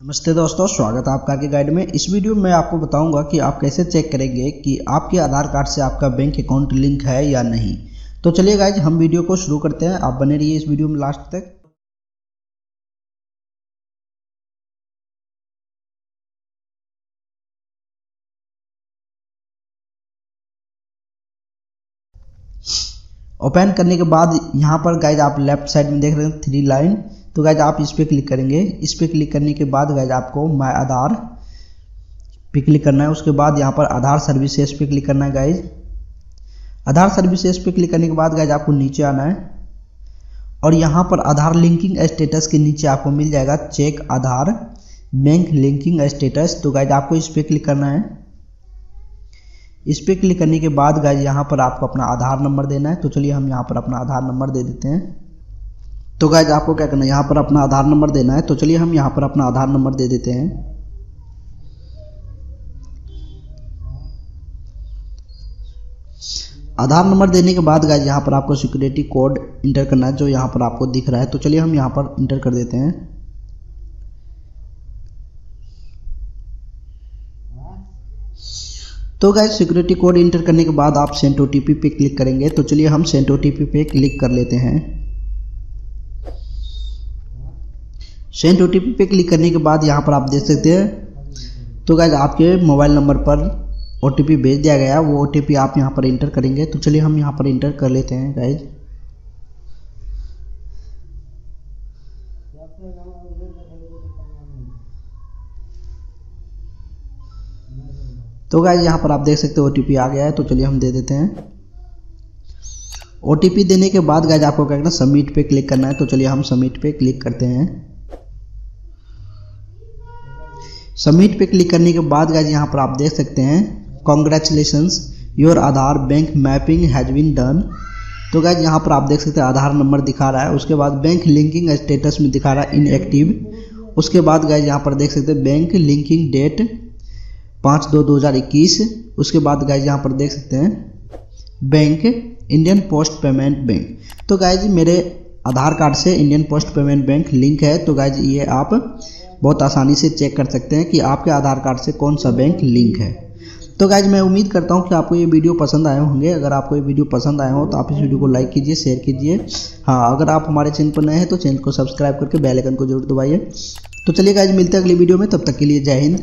नमस्ते दोस्तों, स्वागत है आपका के गाइड में। इस वीडियो में आपको बताऊँगा कि आप कैसे चेक करेंगे कि आपके आधार कार्ड से आपका बैंक अकाउंट लिंक है या नहीं। तो चलिए गाइज़ हम वीडियो को शुरू करते हैं। आप बने रहिए इस वीडियो में लास्ट तक। ओपन करने के बाद यहाँ पर गाइज़ आप लेफ़्ट साइड में देख रहे हैं थ्री लाइन तो गाइज़ आप इस पर क्लिक करेंगे। इस पर क्लिक करने के बाद गाइज़ आपको माई आधार पे क्लिक करना है। उसके बाद यहाँ पर आधार सर्विसेज़ पे क्लिक करना है गाइज़ आधार सर्विसेज़ पे क्लिक करने के बाद गाइज़ आपको नीचे आना है। और यहाँ पर आधार लिंकिंग स्टेटस के नीचे आपको मिल जाएगा check Aadhaar bank linking status तो गाइज़ आपको इस पर क्लिक करना है। इस पर क्लिक करने के बाद गाइज़ यहाँ पर आपको अपना आधार नंबर देना है। तो चलिए हम यहाँ पर अपना आधार नंबर दे देते हैं। तो गाइज़ आपको क्या करना है? यहाँ पर अपना आधार नंबर देना है। तो चलिए हम यहाँ पर अपना आधार नंबर दे देते हैं। आधार नंबर देने के बाद गाइज़ यहाँ पर आपको सिक्योरिटी कोड इंटर करना है, जो यहाँ पर आपको दिख रहा है। तो चलिए हम यहाँ पर इंटर कर देते हैं। तो गाइज़ सिक्योरिटी कोड इंटर करने के बाद आप सेंट ओ पे क्लिक करेंगे। तो चलिए हम सेंट ओ पे क्लिक कर लेते हैं। सेंट ओ पे क्लिक करने के बाद यहाँ पर आप देख सकते हैं। तो गाइज़ आपके मोबाइल नंबर पर ओ भेज दिया गया। वो ओटीपी आप यहाँ पर इंटर करेंगे। तो चलिए हम यहाँ पर इंटर कर लेते हैं गाइज़ तो गाइज़ यहाँ पर आप देख सकते हो ओ आ गया है। तो चलिए हम दे देते हैं। ओटीपी देने के बाद गाइज़ आपको क्या करना सबमिट पे क्लिक करना है। तो चलिए हम सबमिट पे क्लिक करते हैं। सबमिट पे क्लिक करने के बाद गाइज़ यहाँ पर आप देख सकते हैं congratulations your Aadhaar bank mapping has been done तो गाइज़ यहाँ पर आप देख सकते हैं आधार नंबर दिखा रहा है, उसके बाद बैंक लिंकिंग स्टेटस में दिखा रहा है इनएक्टिव उसके बाद गाइज़ यहाँ पर देख सकते हैं बैंक लिंकिंग डेट पाँच दो दो हज़ार इक्कीस. उसके बाद गाइज़ यहाँ पर देख सकते हैं bank Indian post payment bank तो गाइज़ मेरे आधार कार्ड से Indian post payment bank link है. तो गाइज़ ये आप बहुत आसानी से चेक कर सकते हैं कि आपके आधार कार्ड से कौन सा बैंक लिंक है। तो गाइज़ मैं उम्मीद करता हूँ कि आपको ये वीडियो पसंद आए होंगे। अगर आपको ये वीडियो पसंद आए हो तो आप इस वीडियो को लाइक कीजिए शेयर कीजिए। हाँ अगर आप हमारे चैनल पर नए हैं तो चैनल को सब्सक्राइब करके बेल को ज़रूर दबाइए। तो चलिए गाइज़ मिलते हैं अगली वीडियो में। तब तक के लिए जय हिंद।